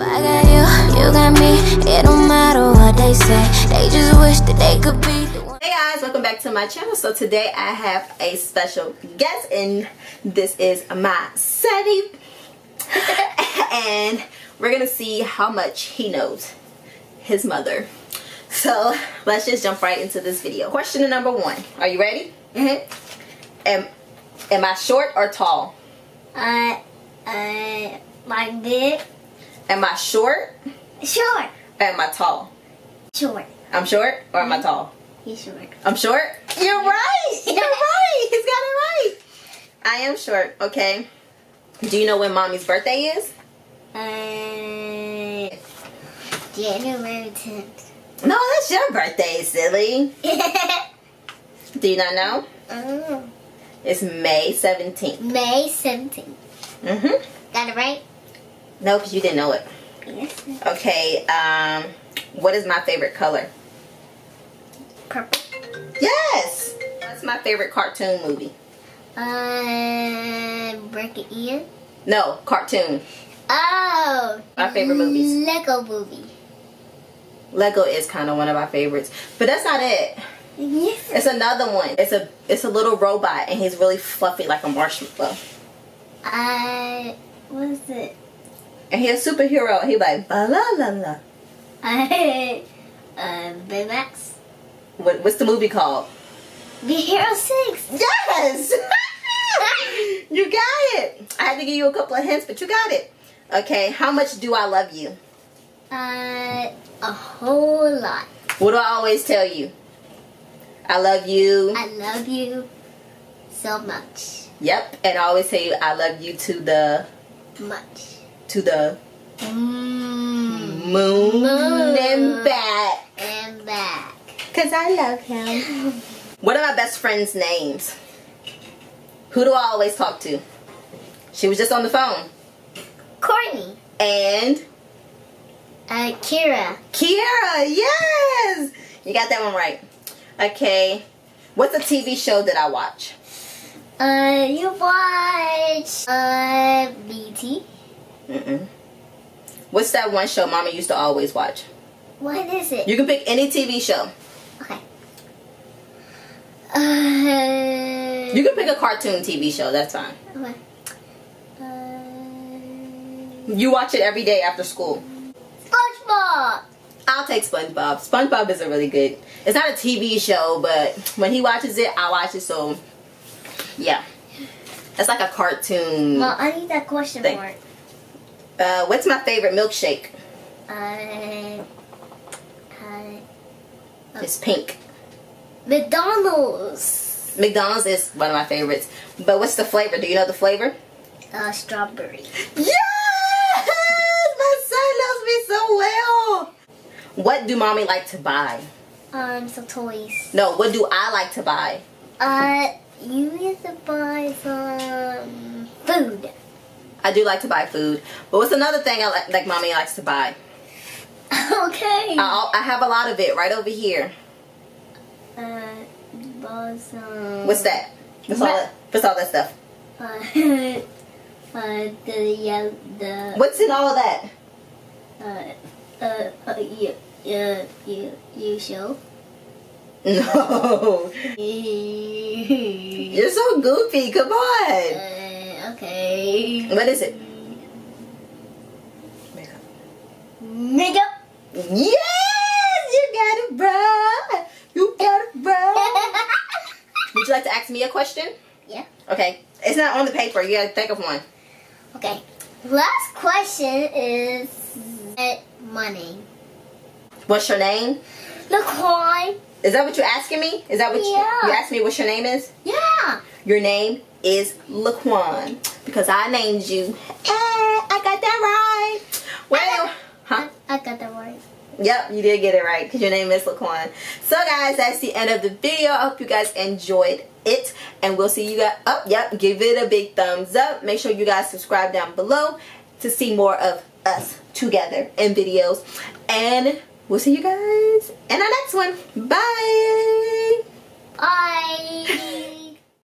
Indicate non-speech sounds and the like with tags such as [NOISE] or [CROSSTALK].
If I got you, you got me. It don't matter what they say. They just wish that they could be the one. Hey guys, welcome back to my channel. So today I have a special guest and this is my Sunny. [LAUGHS] and we're gonna see how much he knows his mother. So let's just jump right into this video. Question number one. Are you ready? Mm-hmm. Am, am I short or tall? Uh, uh, like big, Am I short short, or am I tall? short. I'm short or am I tall? He's short. I'm short? You're right! [LAUGHS] You're right! He's got it right! I am short, okay. Do you know when mommy's birthday is? Uh, January 10th. No, that's your birthday, silly. [LAUGHS] Do you not know? oh, It's May 17th. May 17th. Mm-hmm. Got it right? No, because you didn't know it. Yes. Okay, um, what is my favorite color? Purple. Yes! That's my favorite cartoon movie. Uh, break it in. No, cartoon. Oh. My favorite movies. Lego movie. Lego is kind of one of my favorites. But that's not it. Yes. It's another one. It's a it's a little robot and he's really fluffy like a marshmallow. Uh, what is it? And he's a superhero. He like ba la la la. Uh, [LAUGHS] uh, Baymax. What, what's the movie called? The Hero 6. Yes! [LAUGHS] [LAUGHS] you got it. I had to give you a couple of hints, but you got it. Okay, how much do I love you? Uh, a whole lot. What do I always tell you? I love you. I love you so much. Yep, and I always say I love you to the Much. To the Mm. moon, Moon. and back. And back. Cause I love him. What are my best friends' names? Who do I always talk to? She was just on the phone. Courtney. And Uh, Kira. Kiera, yes! You got that one right. Okay. What's a TV show that I watch? Uh, you watch, uh, BT. Mm-mm. What's that one show Mama used to always watch? What is it? You can pick any TV show. Okay. Uh, You can pick a cartoon TV show, that's fine. okay. Uh, You watch it every day after school. SpongeBob. I'll take SpongeBob. SpongeBob is a really good. It's not a TV show, but when he watches it, I watch it. So, yeah, it's like a cartoon. Well, I need that question Thank- mark. Uh, what's my favorite milkshake? Uh, uh, It's pink. McDonald's. McDonald's is one of my favorites. But what's the flavor? Do you know the flavor? Uh, strawberry. Yes! My son knows me so well. What do mommy like to buy? Um, some toys. No, what do I like to buy? Uh, you need to buy some food. I do like to buy food. But what's another thing I like, like mommy likes to buy? [LAUGHS] okay. I, I have a lot of it right over here. Uh. What's that? What's all that? What's all that stuff? Uh, [LAUGHS] uh, the yeah, the What's in all of that? uh, uh, uh, you, uh, you, you show. No. uh, [LAUGHS] You're so goofy. Come on. Okay. What is it? Makeup. Makeup. Yes! You got it, bro. You got it, bro. [LAUGHS] Would you like to ask me a question? Yeah. Okay. It's not on the paper. You gotta think of one. Okay. Last question is money. What's your name? Laquan. Is that what you're asking me? Is that what you, Yeah. you asked me what your name is? Yeah. Your name is Laquan. Because I named you. Eh, I got that right. Well, huh? I, I got that right. Yep, you did get it right because your name is Laquan. So guys, that's the end of the video. I hope you guys enjoyed it. And we'll see you guys up. yep, give it a big thumbs up. Make sure you guys subscribe down below to see more of us together in videos. And we'll see you guys in our next one. Bye. Bye. [LAUGHS]